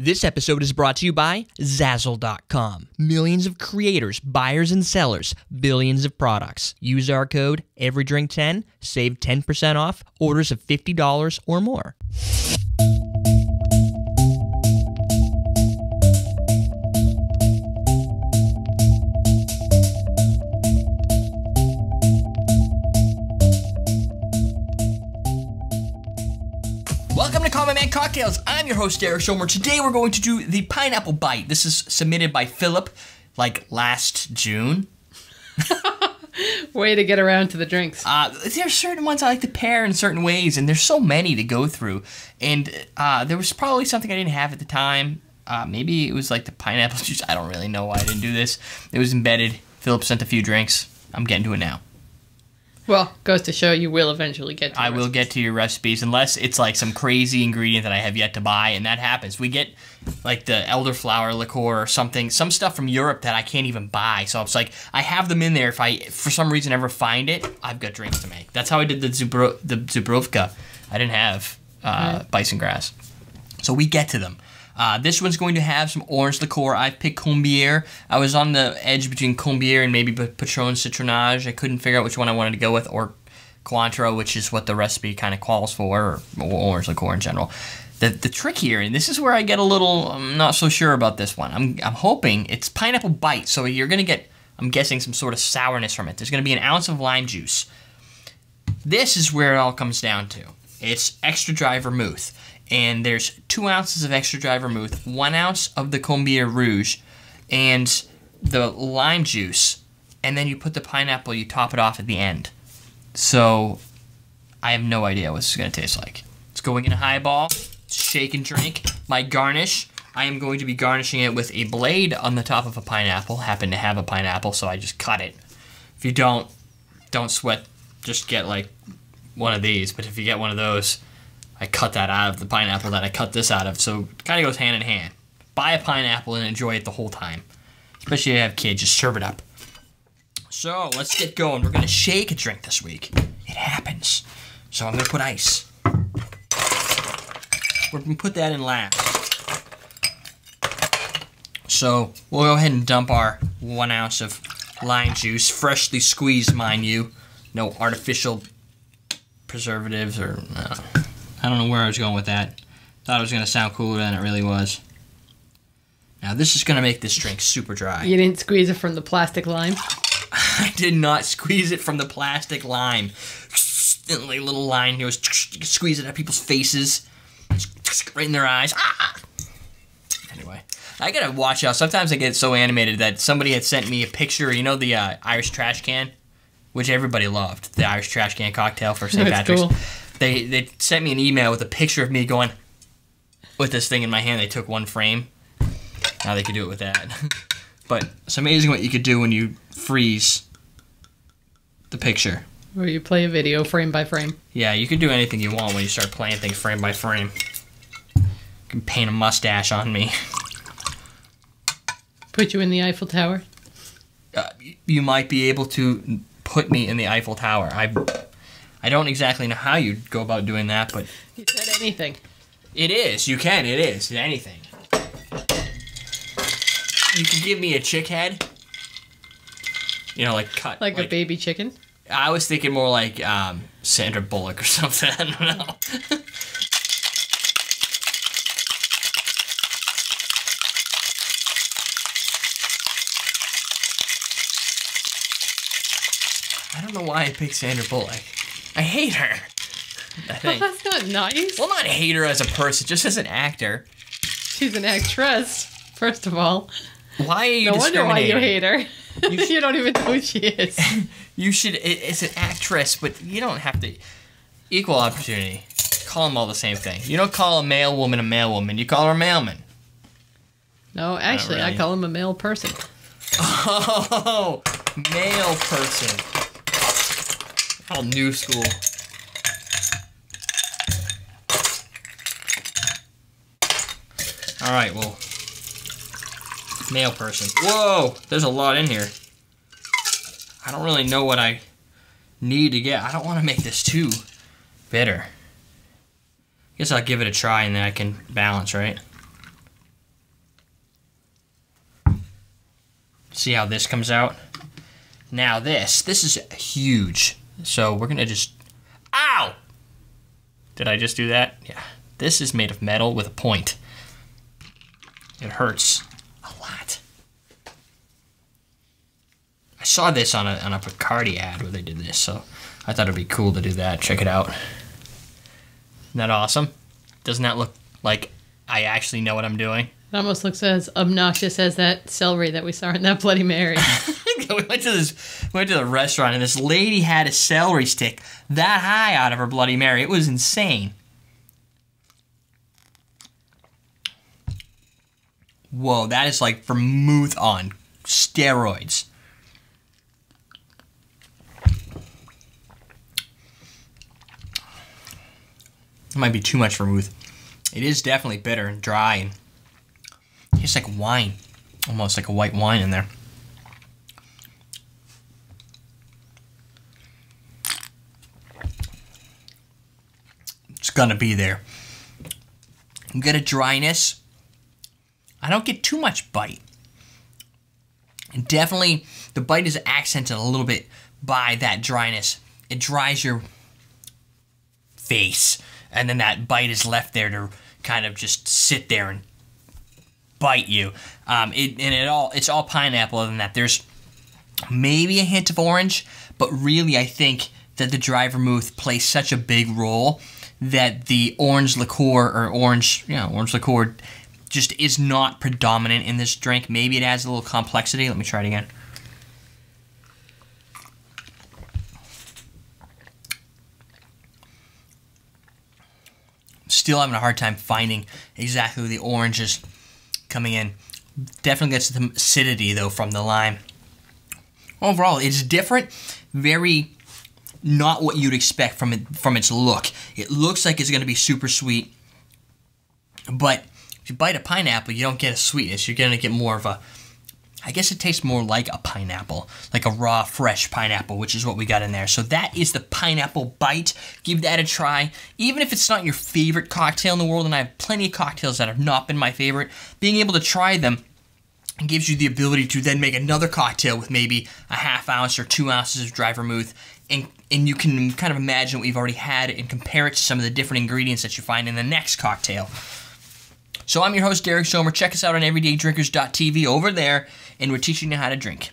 This episode is brought to you by Zazzle.com. Millions of creators, buyers, and sellers, billions of products. Use our code EVERYDRINK10, save 10% off orders of $50 or more. Cocktails. I'm your host, Derek Schomer. Today we're going to do the pineapple bite. This is submitted by Philip, like last June. Way to get around to the drinks. Uh, there are certain ones I like to pair in certain ways, and there's so many to go through. And uh, there was probably something I didn't have at the time. Uh, maybe it was like the pineapple juice. I don't really know why I didn't do this. It was embedded. Philip sent a few drinks. I'm getting to it now. Well, goes to show you will eventually get to I will get to your recipes unless it's like some crazy ingredient that I have yet to buy, and that happens. We get like the elderflower liqueur or something, some stuff from Europe that I can't even buy. So it's like I have them in there. If I for some reason ever find it, I've got drinks to make. That's how I did the Zubro, the Zubrovka. I didn't have uh, bison grass, so we get to them. Uh, this one's going to have some orange liqueur. I picked Combier. I was on the edge between Combier and maybe Patron Citronage. I couldn't figure out which one I wanted to go with, or Cointreau, which is what the recipe kind of calls for, or orange liqueur in general. The, the trick here, and this is where I get a little, I'm not so sure about this one. I'm, I'm hoping it's pineapple bite, so you're going to get, I'm guessing, some sort of sourness from it. There's going to be an ounce of lime juice. This is where it all comes down to. It's extra dry vermouth. And there's two ounces of extra dry vermouth, one ounce of the Combier Rouge, and the lime juice. And then you put the pineapple, you top it off at the end. So I have no idea what this is going to taste like. It's going in a highball, shake and drink. My garnish, I am going to be garnishing it with a blade on the top of a pineapple. Happen to have a pineapple, so I just cut it. If you don't, don't sweat. Just get like one of these. But if you get one of those, I cut that out of the pineapple that I cut this out of. So it kind of goes hand in hand. Buy a pineapple and enjoy it the whole time. Especially if you have kids, just serve it up. So let's get going. We're gonna shake a drink this week. It happens. So I'm gonna put ice. We're gonna put that in last. So we'll go ahead and dump our one ounce of lime juice, freshly squeezed, mind you. No artificial preservatives or uh, I don't know where I was going with that. Thought it was gonna sound cooler than it really was. Now this is gonna make this drink super dry. You didn't squeeze it from the plastic lime. I did not squeeze it from the plastic lime. Like little line here was squeeze it at people's faces, right in their eyes. Ah! Anyway, I gotta watch out. Sometimes I get so animated that somebody had sent me a picture. You know the uh, Irish trash can, which everybody loved. The Irish trash can cocktail for St. Patrick's. cool. They they sent me an email with a picture of me going with this thing in my hand. They took one frame. Now they could do it with that. but it's amazing what you could do when you freeze the picture. Where you play a video frame by frame. Yeah, you can do anything you want when you start playing things frame by frame. You can paint a mustache on me. Put you in the Eiffel Tower. Uh, you might be able to put me in the Eiffel Tower. I, I don't exactly know how you'd go about doing that, but You said anything. it is. You can. It is. Anything. You can give me a chick head. You know, like cut. Like, a baby chicken. I was thinking more like um, Sandra Bullock or something. I don't know. I don't know why I picked Sandra Bullock. I hate her. I. That's not nice. Well, not hate her as a person, just as an actor. She's an actress, first of all. Why are you No wonder why you hate her. You, don't even know who she is. You should. It, it's an actress, but you don't have to. Equal opportunity. Call them all the same thing. You don't call a male woman a male woman. You call her a mailman. No, actually, I really. call him a male person. Oh, male person. Called New School. Alright, well. Mail person. Whoa! There's a lot in here. I don't really know what I need to get. I don't want to make this too bitter. Guess I'll give it a try and then I can balance, right? See how this comes out? Now this, this is huge. So we're gonna just, ow! Did I just do that? Yeah. This is made of metal with a point. It hurts a lot. I saw this on a, on a Bacardi ad where they did this, so I thought it'd be cool to do that. Check it out. Isn't that awesome? Doesn't that look like I actually know what I'm doing? It almost looks as obnoxious as that celery that we saw in that Bloody Mary. we went to this we went to the restaurant and this lady had a celery stick that high out of her Bloody Mary. It was insane. Whoa, that is like vermouth on steroids. It might be too much vermouth. It is definitely bitter and dry and tastes like wine. Almost like a white wine in there. It's gonna be there. You get a dryness. I don't get too much bite. And definitely, the bite is accented a little bit by that dryness. It dries your face, and then that bite is left there to kind of just sit there and bite you. Um, it, and it all it's all pineapple. Other than that, there's maybe a hint of orange, but really, I think that the dry vermouth plays such a big role that the orange liqueur or orange, yeah, orange liqueur just is not predominant in this drink. Maybe it adds a little complexity. Let me try it again. Still having a hard time finding exactly where the orange is coming in. Definitely gets the acidity though from the lime. Overall, it's different, very not what you'd expect from it from its look. It looks like it's going to be super sweet, but if you bite a pineapple, you don't get a sweetness. You're going to get more of a I guess it tastes more like a pineapple, like a raw, fresh pineapple, which is what we got in there. So that is the pineapple bite. Give that a try. Even if it's not your favorite cocktail in the world, and I have plenty of cocktails that have not been my favorite, being able to try them gives you the ability to then make another cocktail with maybe a half ounce or two ounces of dry vermouth, and and you can kind of imagine what you've already had and compare it to some of the different ingredients that you find in the next cocktail. So I'm your host, Derek Somer. Check us out on everydaydrinkers.tv over there, and we're teaching you how to drink.